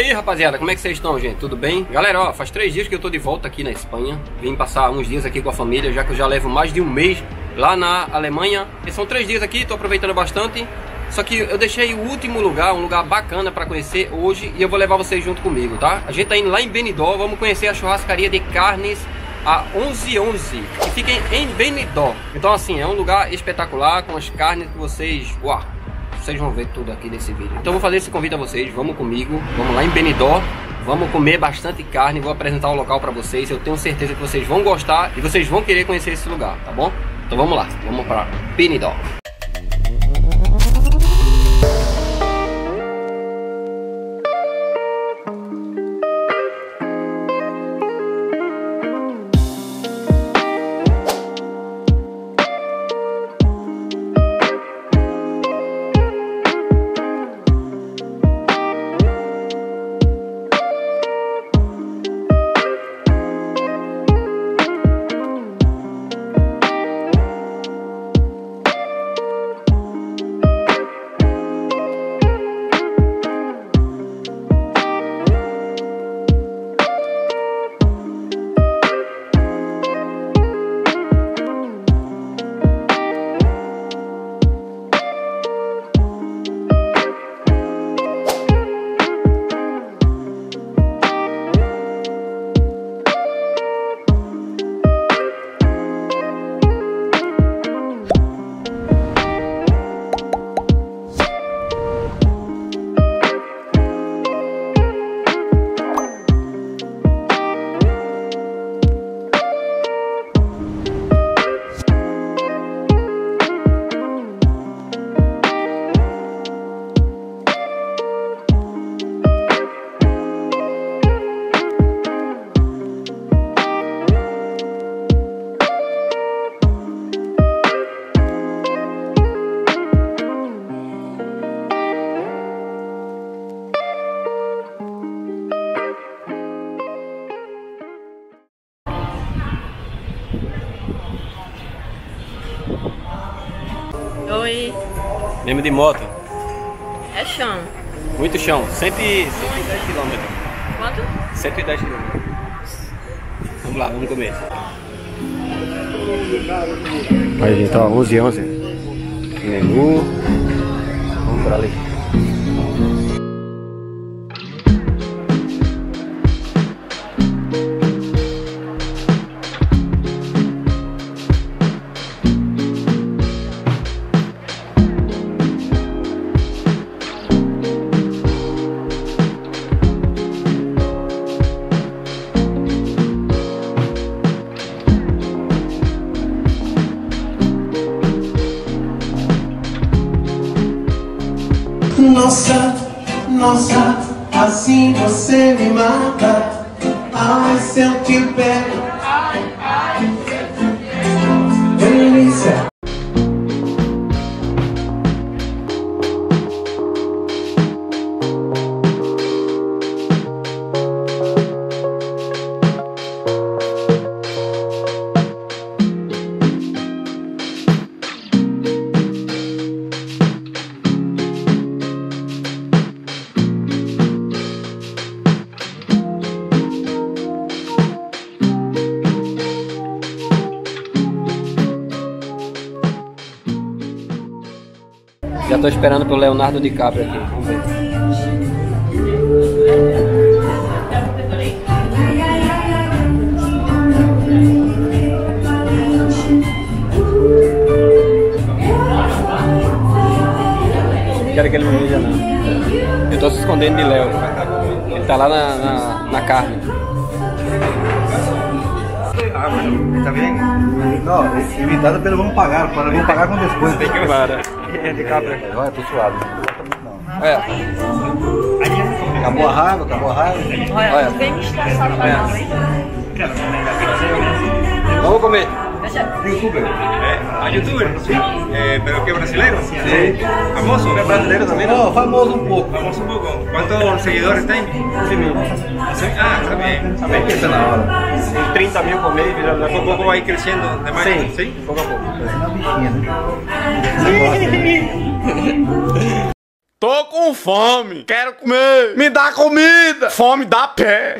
aí, rapaziada, como é que vocês estão, gente? Tudo bem? Galera, ó, faz três dias que eu tô de volta aqui na Espanha. Vim passar uns dias aqui com a família, já que eu já levo mais de um mês lá na Alemanha. E são três dias aqui, tô aproveitando bastante. Só que eu deixei o último lugar, um lugar bacana para conhecer hoje e eu vou levar vocês junto comigo, tá? A gente tá indo lá em Benidorm, vamos conhecer a churrascaria de carnes a 1111 que fica em Benidorm. Então assim, é um lugar espetacular com as carnes que vocês, uau, vocês vão ver tudo aqui nesse vídeo. Então vou fazer esse convite a vocês, vamos comigo, vamos lá em Benidorm. Vamos comer bastante carne, vou apresentar o local para vocês. Eu tenho certeza que vocês vão gostar e vocês vão querer conhecer esse lugar, tá bom? Então vamos lá, vamos para Benidorm. Mesmo de moto, é chão. muito chão, 100, 110 km. Quanto? 110 km. Vamos lá, vamos comer. Aí, gente, ó, 11 e 11. Menu. Vamos pra ali. Assim você me mata. Ai, se eu te pego. Tô esperando pro Leonardo DiCaprio aqui. Vamos ver. Não quero que ele me veja não. Eu tô se escondendo de Léo. Ele tá lá na, na, na carne. Ah, bueno, está bien. No, invitado, pero vamos pagar, para vamos pagar con descuento. Tem que para. É DiCaprio. No, é tô suave. Não. É. Acabou a raiva, acabou a raiva. Olha, Olha. não vem me estressar pra não, hein? Vamos comer. Youtuber. ¿A youtuber? Sí. Eh, ¿Pero qué brasileño? Sí. ¿Famoso? É brasileiro também? Não, famoso um pouco. Famoso un poco. ¿Cuántos seguidores tiene? Sí, Ah, está bien. Está bien. Pensa na hora. 30 mil por mês, vira Poco a poco va a ir creciendo de más. Sim. ¿Sí? pouco a pouco. Parece uma bichinha, né? Tô com fome, quero comer. Me dá comida. Fome dá pé.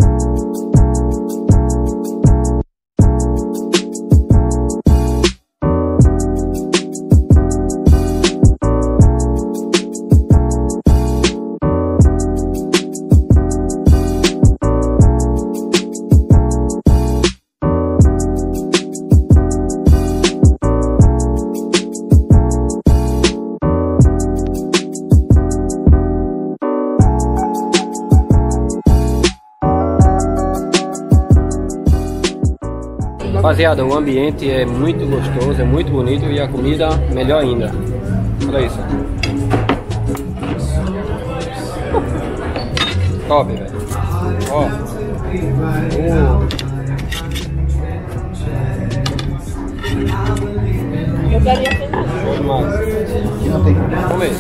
Rapaziada, o ambiente é muito gostoso, é muito bonito e a comida melhor ainda. Olha isso. Top, velho. Ó. Oh. Eu daria. Show demais. Aqui não tem. Vamos ver.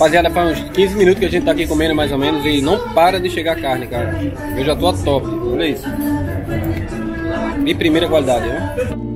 Rapaziada, faz uns 15 minutos que a gente tá aqui comendo mais ou menos e não para de chegar carne, cara. Eu já tô a top, olha isso. De primeira qualidade, né?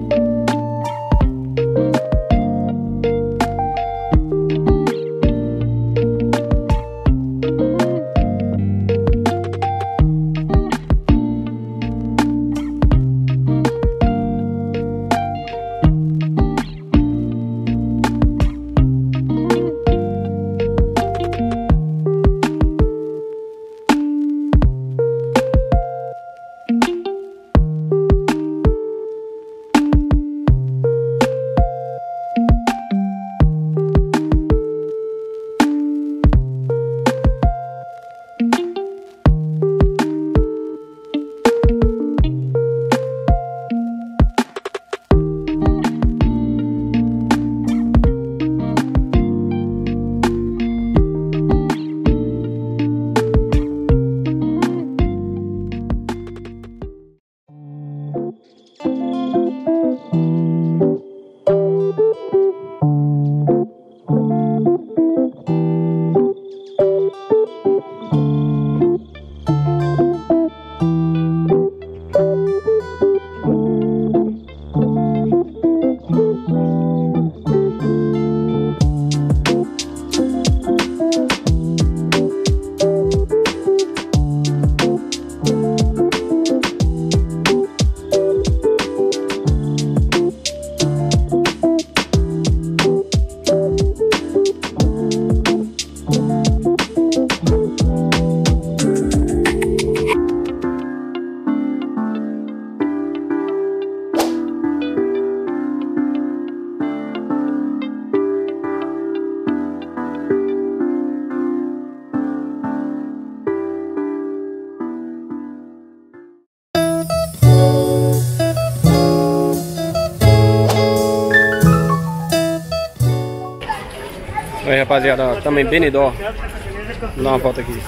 Rapaziada. Também Benidó. Vou dar uma volta aqui.